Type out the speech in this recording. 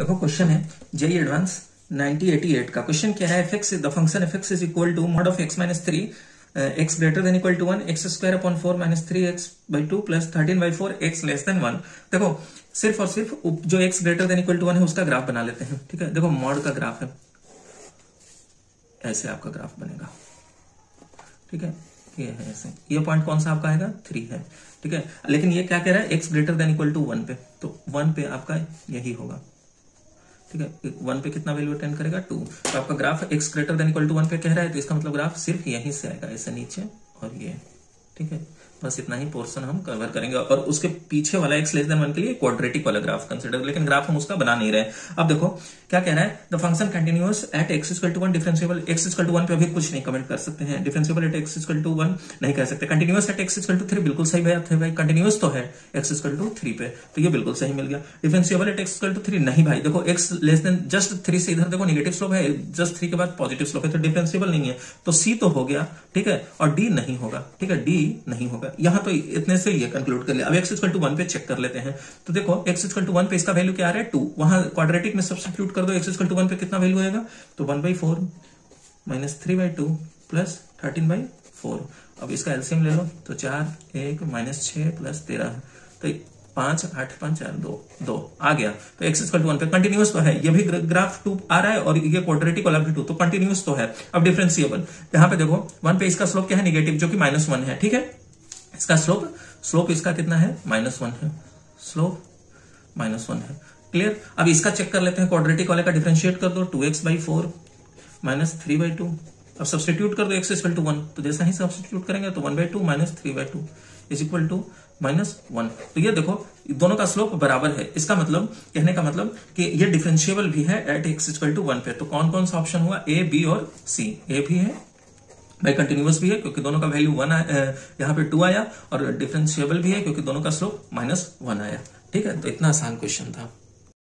देखो क्वेश्चन है JEE advance 1988 का। क्वेश्चन क्या है? If the function x is equal to mod of x minus three x greater than equal to one x square upon four minus three x by two plus thirteen by four x less than one देखो, सिर्फ़ और सिर्फ़ जो x greater than equal to one है, उसका graph बना लेते हैं, ठीक है? देखो मॉड का ग्राफ है। ऐसे आपका ग्राफ बनेगा। ठीक है? ये है ऐसे। ये पॉइंट कौन सा आपका आएगा? थ्री है। ठीक है? लेकिन ये क्या कह रहा है? X greater than equal to one पे। तो वन पे आपका यही होगा। ठीक है वन पे कितना वैल्यू अटेंड करेगा? टू तो आपका graph x greater than equal to one पे कह रहा है तो इसका मतलब ग्राफ सिर्फ़ यहीं से आएगा, ऐसे नीचे और ये। ठीक है? बस इतना ही पोर्शन हम कवर करेंगे। और उसके पीछे वाला एक्स लेस देन वन के लिए क्वाड्रेटिक वाला ग्राफ कंसिडर लेकिन ग्राफ हम उसका बना नहीं रहे। अब देखो, क्या कह रहा है? The function continuous at x equal to one differentiable x equal to one पे अभी कुछ नहीं कमेंट कर सकते हैं। Differentiable at x equal to one नहीं कह सकते। Continuous at x equal to three बिल्कुल सही बात है भाई। कंटिन्यूस तो है एक्स इक्वल टू थ्री पे। तो ये बिल्कुल सही मिल गया। Differentiable at x equal to three नहीं भाई। देखो x less than just three से इधर देखो निगेटिव स्लोप है। जस्ट थ्री के बाद पॉजिटिव स्लोप है। तो डिफरेंशियबल नहीं है। तो सी तो हो गया, ठीक है? और डी नहीं होगा, ठीक है? डी नहीं होगा। यहाँ तो इतने से ये कंक्लूड कर लिया। अब एक्स इक्वल टू वन पे चेक कर लेते हैं। तो देखो एक्स इक्वल टू वन पे इसका वैल्यू क्या आ रहा है? टू वहाँ क्वाड्रेटिक में सब्सिट्यूट कर दो एक्स इक्वल टू वन पे कितना वैल्यू आएगा? तो one by four minus three by two plus thirteen by four अब इसका एल्सियम ले लो तो चार, एक माइनस छ प्लस तेरह। तो पाँच, आठ, पाँच, चार, दो दो। आ गया। तो एक्स इक्वल टू वन पे कंटिन्यूस तो है। ये भी ग्राफ टू आ रहा है और ये क्वाड्रेटिक वाला भी टू तो कंटिन्यूस तो है। अब डिफरेंशिएबल यहाँ पे देखो वन पे इसका स्लोप क्या है? निगेटिव जो कि माइनस वन है। ठीक है? इसका स्लोप स्लोप इसका कितना है? माइनस वन है। स्लोप माइनस वन है। क्लियर अब इसका चेक कर लेते हैं। क्वाड्रेटिक वाले का डिफ्रेंशिएट कर दो। Two x by four minus three by two अब सब्सटीट्यूट कर दो। एक्स इक्वल टू वन तो जैसा ही सब्सटीट्यूट करेंगे तो one by two minus three by two is equal to minus one तो ये देखो, दोनों का स्लोप बराबर है। इसका मतलब कहने का मतलब कि ये डिफरेंशिएबल भी है at x equal to one पे। तो कौन कौन सा ऑप्शन हुआ? ए बी और सी ए भी है भाई कंटिन्यूस भी है, क्योंकि दोनों का वैल्यू वन यहाँ पे टू आया, और डिफरेंशिएबल भी है, क्योंकि दोनों का स्लोप माइनस वन आया। ठीक है? तो इतना आसान क्वेश्चन था।